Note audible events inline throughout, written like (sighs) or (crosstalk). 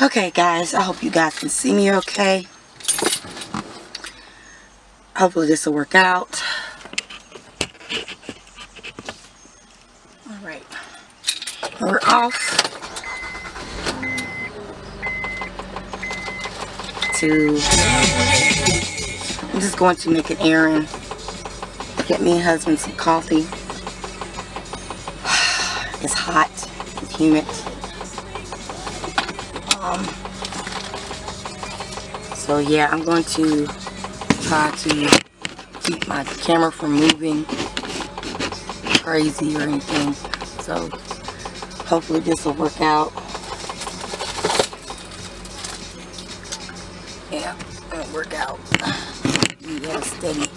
Okay, guys, I hope you guys can see me okay. Hopefully this will work out. Alright. We're off to... I'm just going to make an errand. Get me and husband some coffee. (sighs) It's hot. It's humid. Um, so yeah, I'm going to try to keep my camera from moving crazy or anything. So hopefully this will work out. Yeah, it'll work out. You got a steady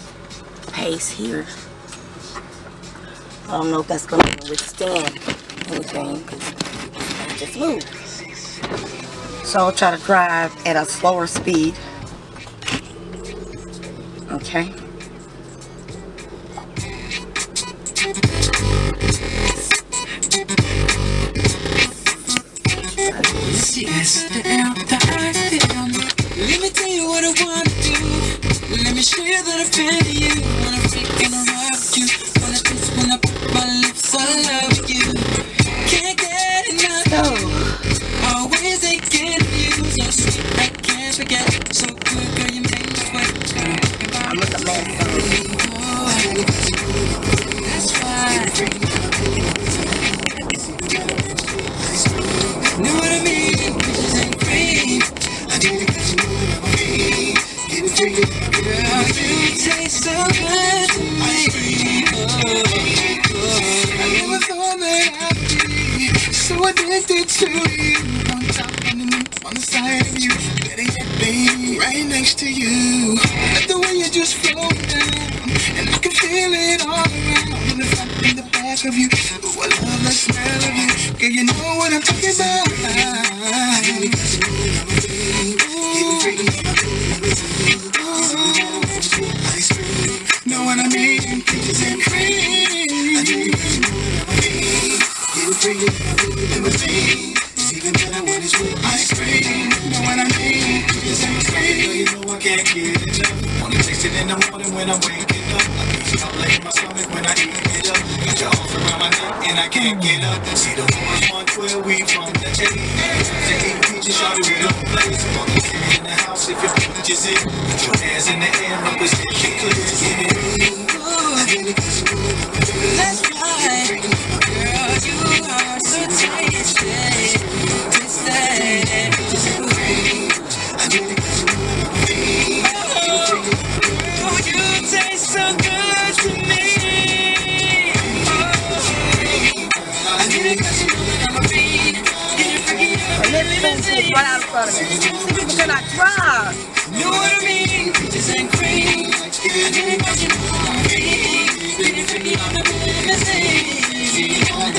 pace here. I don't know if that's going to withstand anything because I just moved. So I'll try to drive at a slower speed. Okay. You what I wanna do. Let me show you that I you. Addicted to you. On top and on the side of you, better yet, be right next to you. Like the way you just flow down, and I can feel it all around in the front and the back of you. Ooh, I love the smell of you. Girl, you know what I'm talking about. In the morning when I'm waking up. I feel something like in my stomach when I eat it up. Got your arms around my neck and I can't get up. See the ones 112, we from the J. To eat peaches, y'all do it up place. Walk in the house if your peaches in. Put your hands in the air, represent your clear. Get it. That's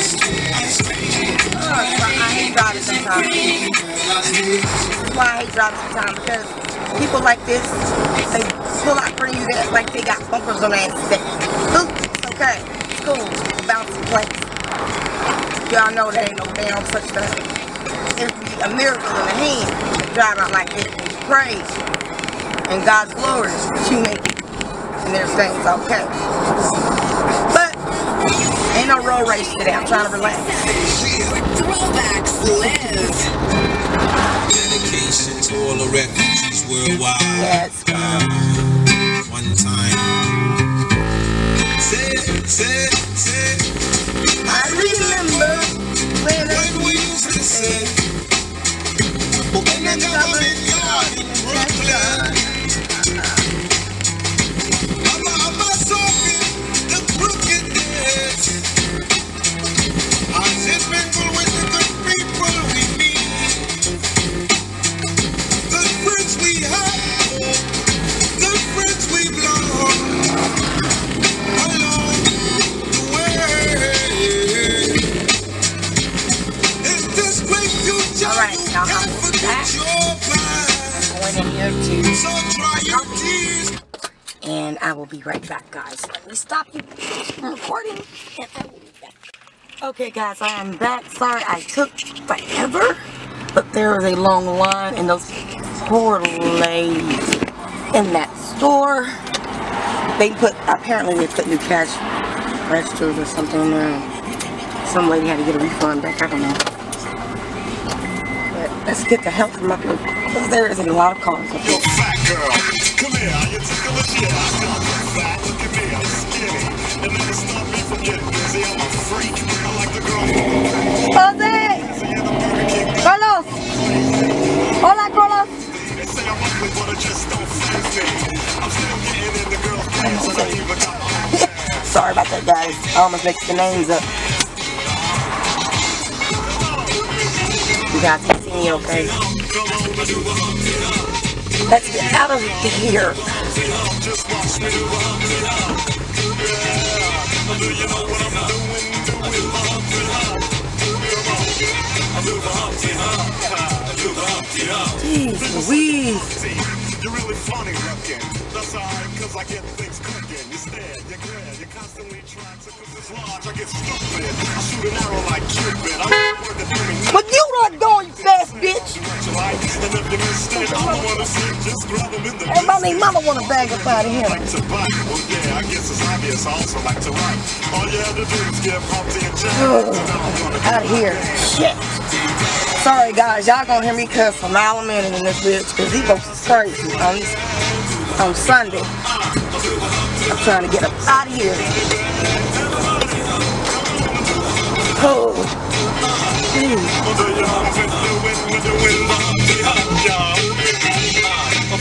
Uh, I hate driving sometimes. This is why I hate driving sometimes because people like this, they pull out for you that like they got bumpers on their. Ooh, it's okay. It's cool. Bouncing place. Y'all know there ain't no damn such thing. It'd be a miracle in the hand to drive out like this and praise. And God's glory you make it. And everything's okay. But ain't no road race today. I'm trying to relax. Throwbacks live. Dedication to all the refugees worldwide. Yes. One time. Say, say, say. I remember when When we used to say, in the government yard be right back, guys. Let me stop you from recording, and I will be back. Okay, guys, I am back. Sorry I took forever. But there is a long line and those poor ladies in that store. They put, apparently they put new cash registers or something in there. Some lady had to get a refund back, I don't know. But let's get the hell from up here. Because there is a lot of cars up here. Come here, you tickle the shit. I got you fat, look at me, I'm skinny. And never stop me from getting busy, I'm a freak. I like the girl Jose! See in the Burger King, Carlos! Hola, Carlos! they say I'm ugly, but it just don't me. I'm still getting in the girl's pants, and I even got my own. Sorry about that, guys. I almost mixed the names up. You guys me okay? Let's get out of here. Just watch me do the Humpty Hump. Yeah, do you know what I'm doing? Doing the Humpty Hump. Come on, I do the Humpty Hump. I do the Humpty Hump. Jeez Louise. You're really funny looking. That's alright, cause I get things cooking. You stare, you glare, you constantly try to cook this large. I get stupid. I shoot an arrow like Cupid. I word that do me But you not going bitch. I'm the one to mama bag up out of here. now gonna Out of here. Shit. Sorry, guys. Y'all gonna hear me cuss mile a in this bitch. Cause these folks crazy on, this, on Sunday. I'm trying to get up out of here. Oh. Jeez. Do doing, the Humpty Hump, y'all.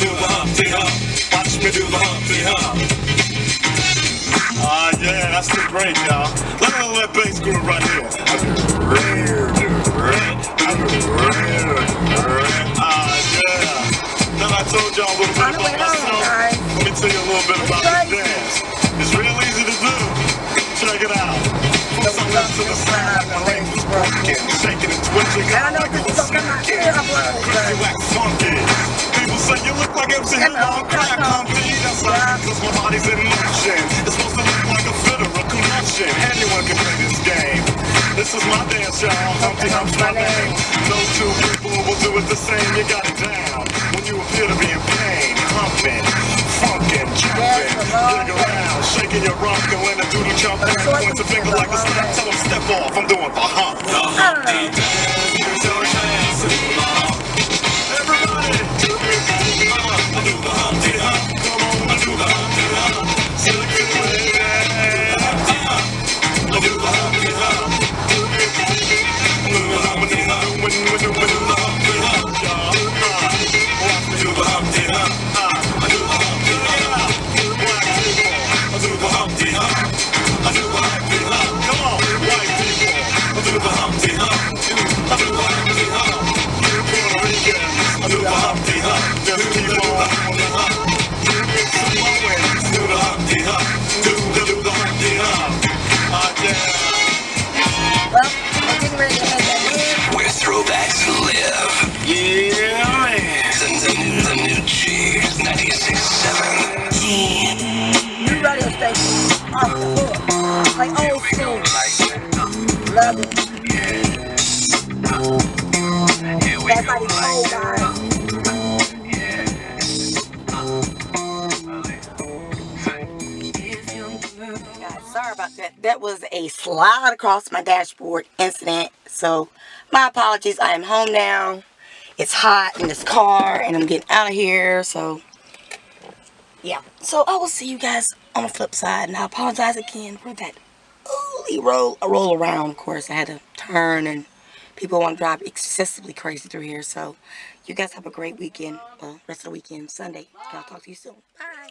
Do the Humpty Hump. Watch me do the Humpty Hump. Ah, yeah, that's the break, y'all. Look at that bass groove right here. I do rare, do rare, I do rare, rare. Ah, yeah. Now I told y'all a little bit On the way about myself. Let me tell you a little bit about this dance. It's real easy to do. Check it out. Put some to the side, shaking and twitching. I know this is gonna come out here. I'm funky. People say you look like MC Hammer on crack Humpty. That's right, cause my body's in motion. It's supposed to look like a fit or a commotion. Anyone can play this game. This is my dance, y'all. Humpty Hump's my name. No two people will do it the same. You got it down. When you appear to be in pain, humping, funkin', jumping, dig around, shaking your rump and when the doodle jump points a finger like a snap. Tell him step off. I'm doing the hump. The Guys. Oh, oh, guys, sorry about that. That was a slide across my dashboard incident. So, my apologies. I am home now. It's hot in this car, and I'm getting out of here. So, yeah. So, I will see you guys on the flip side. And I apologize again for that ooly roll, a roll around. Of course, I had to turn, and people want to drive excessively crazy through here. So, you guys have a great weekend. Well, rest of the weekend, Sunday. I'll talk to you soon. Bye.